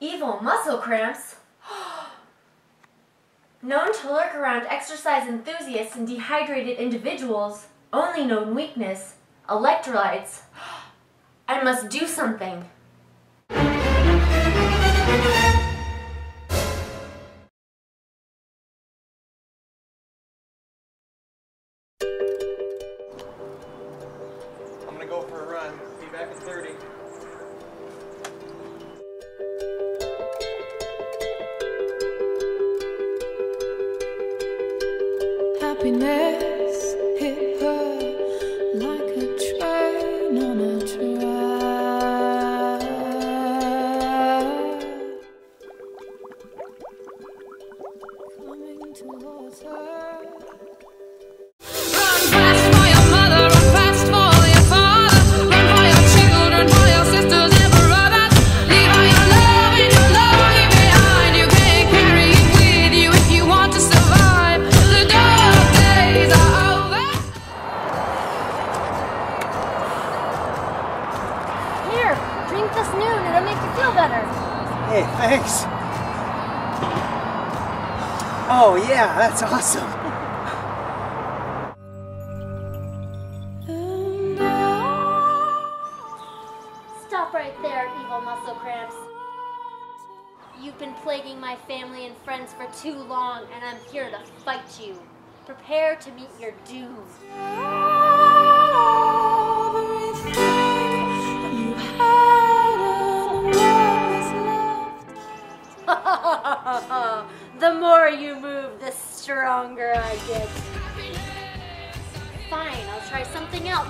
Evil muscle cramps? known to lurk around exercise enthusiasts and dehydrated individuals. Only known weakness. Electrolytes. I must do something. Happiness hit her like a train on a track. Coming towards her. Drink this Nuun. It'll make you feel better. Hey, thanks. Oh, yeah, that's awesome. Stop right there, evil muscle cramps. You've been plaguing my family and friends for too long, and I'm here to fight you. Prepare to meet your doom. I get. Fine, I'll try something else.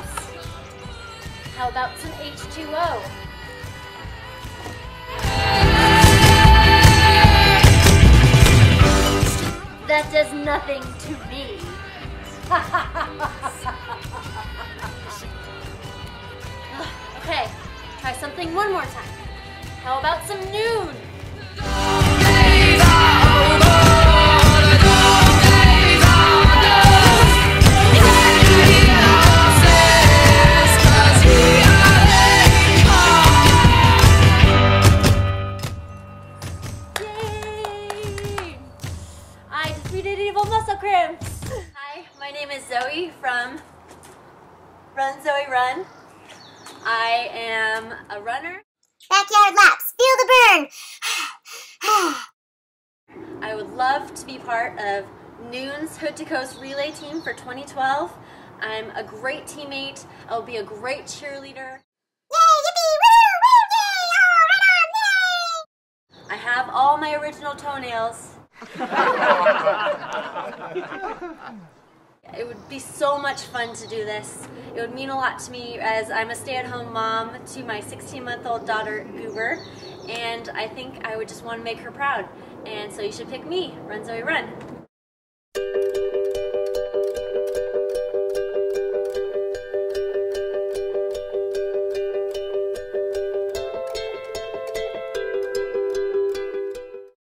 How about some H2O? That does nothing to me. okay, try something one more time. How about some Nuun? Muscle cramps. Hi, my name is Zoe from Run Zoe Run. I am a runner. Backyard laps. Feel the burn. I would love to be part of Nuun's Hood to Coast relay team for 2012. I'm a great teammate. I'll be a great cheerleader. Yay, yippee, woo, woo, yay, oh, right on, yay. I have all my original toenails. It would be so much fun to do this. It would mean a lot to me as I'm a stay at home mom to my 16 month old daughter, Goober, and I think I would just want to make her proud. And so you should pick me, Run Zoe Run.